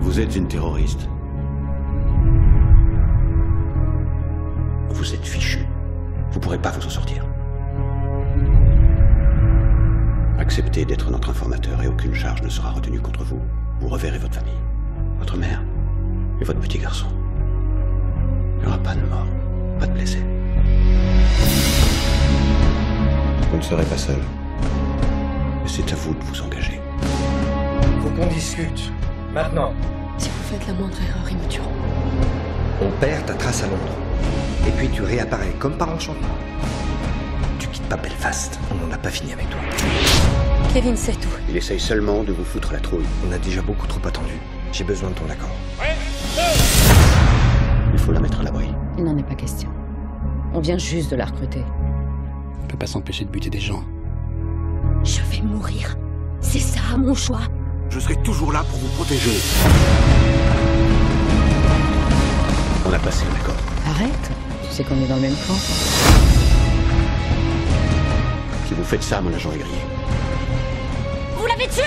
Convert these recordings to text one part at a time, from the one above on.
Vous êtes une terroriste. Vous êtes fichu. Vous pourrez pas vous en sortir. Acceptez d'être notre informateur et aucune charge ne sera retenue contre vous. Vous reverrez votre famille, votre mère et votre petit garçon. Il n'y aura pas de mort, pas de blessés. Vous ne serez pas seul. C'est à vous de vous engager. Faut qu'on discute. Maintenant. Si vous faites la moindre erreur, ils me tueront. On perd ta trace à Londres. Et puis tu réapparais comme par enchantement. Tu quittes pas Belfast. On n'en a pas fini avec toi. Kevin sait tout. Il essaye seulement de vous foutre la trouille. On a déjà beaucoup trop attendu. J'ai besoin de ton accord. Il faut la mettre à l'abri. Il n'en est pas question. On vient juste de la recruter. On peut pas s'empêcher de buter des gens. Je vais mourir. C'est ça mon choix. Je serai toujours là pour vous protéger. On a passé un accord. Arrête. Tu sais qu'on est dans le même camp. Si vous faites ça, mon agent est grillé. Vous l'avez tué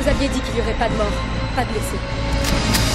Vous aviez dit qu'il n'y aurait pas de mort, pas de blessés.